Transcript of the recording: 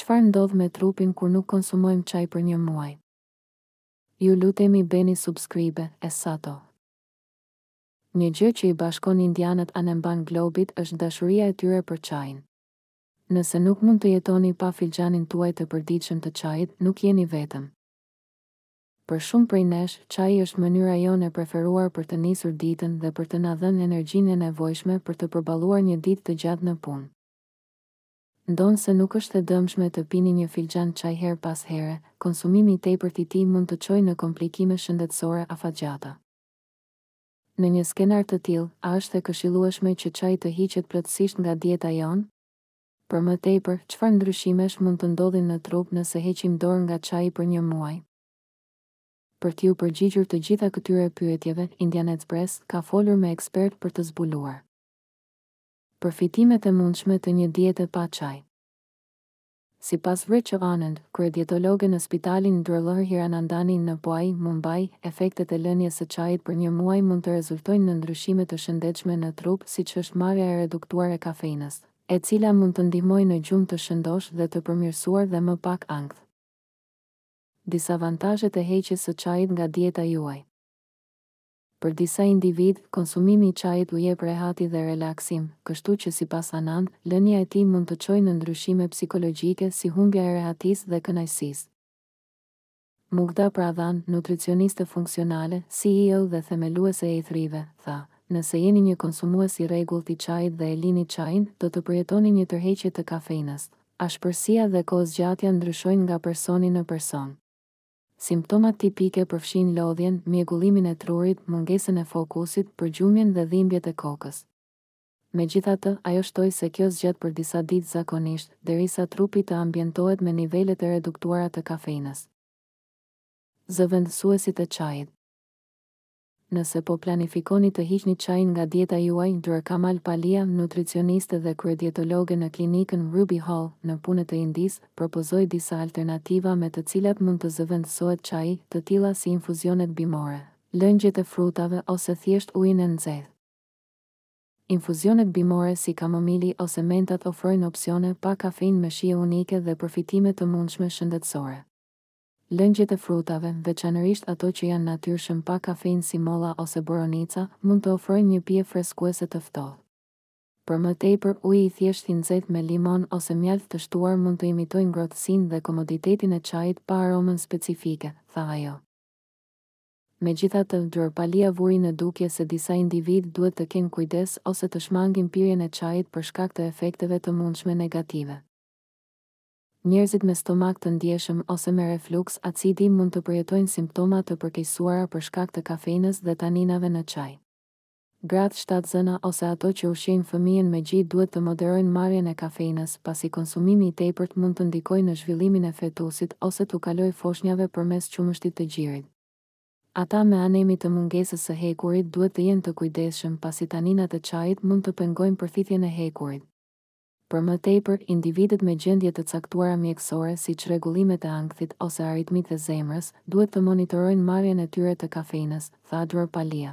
Çfarë ndodh me trupin kur nuk konsumojmë çaj për një muaj? Ju lutemi bëni subscribe e sato. Një gjë që i bashkon indianët anembanë globit është dashuria e tyre për çajin. Nëse nuk mund të jetoni pa filxhanin tuaj të përditshëm të çajit, nuk jeni vetëm. Për shumë prej nesh, çaji është mënyra jonë e preferuar për të nisur ditën dhe për të na dhënë energjinë e nevojshme për të përballuar një ditë të gjatë në punë. Ndonëse nuk është e dëmshme të pini një filxhan çaj herë pas here, konsumimi i tepërt i tij mund të çojë në komplikime shëndetësore afatgjata. Në një skenar të tillë, a është e këshillueshme që çaji të hiqet plotësisht nga dieta jonë? Për më tepër, çfarë ndryshimesh mund të ndodhin në trup nëse heqim dorë nga çaji për një muaj? Për t'iu përgjigjur të gjitha këtyre pyetjeve, Indian Express ka folur me ekspertë për të zbuluar. Përfitimet e mundshme të një diete pa çaj Sipas Richa Anand, kryedietologe në Spitalin Dr. LH Hiranandani në Powai, Mumbai, efektet e lënies së çajit për një muaj mund të rezultojnë në ndryshime të shëndetshme në trup, siç është marrja e reduktuar e kafeinës, e cila mund të ndihmojë në gjumë të shëndoshë dhe të përmirësuar dhe më pak ankth. Disavantazhet e heqjes së çajit nga dieta juaj. Për disa individë, konsumimi i çajit u jep rehati dhe relaksim, kështu që sipas Anand, lënia e tij mund të çojë në ndryshime psikologjike si humbja e rehatisë dhe kënaqësisë. Mugdha Pradhan, nutricioniste funksionale, CEO dhe themeluese e iThrive, tha, Nëse jeni një konsumues i rregullt i çajit dhe e lini çajin, do të përjetoni një tërheqje të kafeinës. Ashpërsia dhe kohëzgjatja ndryshojnë nga personi në person. Simptomat tipike përfshijnë lodhjen, mjegullimin e trurit, mungesën e fokusit, përgjumjen dhe dhimbjet e kokës. Megjithatë, ajo shtoi se kjo zgjat për disa ditë zakonisht, derisa trupi të ambientohet me nivelet e reduktuara të kafeinës. Zëvendësuesit e çajit. Nëse po planifikoni të hiqni çajin nga dieta juaj, Dr. Kamal Palia, nutricioniste dhe kryedietologe në klinikën Ruby Hall, në Pune të Indisë, propozoi disa alternativa me të cilat mund të zëvendësohet çaji, të tilla si infuzionet bimore, lëngjet e frutave ose thjesht ujin e nxehtë. Infuzionet bimore si kamomili ose mentat ofrojnë opsione pa kafeinë me shije unike dhe përfitime të mundshme shëndetësore. Lëngjet e frutave, veçanërisht ato që janë natyrshëm pa kafeinë si molla ose boronica, mund të ofrojnë një pije freskuese të ftohtë. Për më tepër, uji i thjeshtë i nxehtë me limon ose mjaltë të shtuar mund të imitojë ngrohtësinë dhe komoditetin e çajit pa aromën specifike, tha ajo. Megjithatë, Dr. Palia vuri në dukje se disa individë duhet të kenë kujdes ose të shmangin pirjen e çajit për shkak të efekteve të mundshme negative. Njerëzit me stomak të ndjeshëm ose me refluks acidi mund të përjetojnë simptoma të përkeqësuara për shkak të kafeinës dhe taninave në çaj. Gratë shtatzëna ose ato që ushqejnë fëmijën me gji duhet të moderojnë marrjen e kafeinës, pasi konsumimi i tepërt mund të ndikojë në zhvillimin e fetusit ose t'u kalojë foshnjave përmes qumështit të gjirit. Ata me anemi të mungesës së hekurit duhet të jenë të kujdesshëm pasi taninat e çajit mund të pengojnë përthithjen e hekurit. Për më tepër, individët me gjendje të caktuara mjekësore si çrregullimet e ankthit ose aritmitë e zemrës, duhet të monitorojnë marrjen e tyre të kafeinës, tha Dropalia.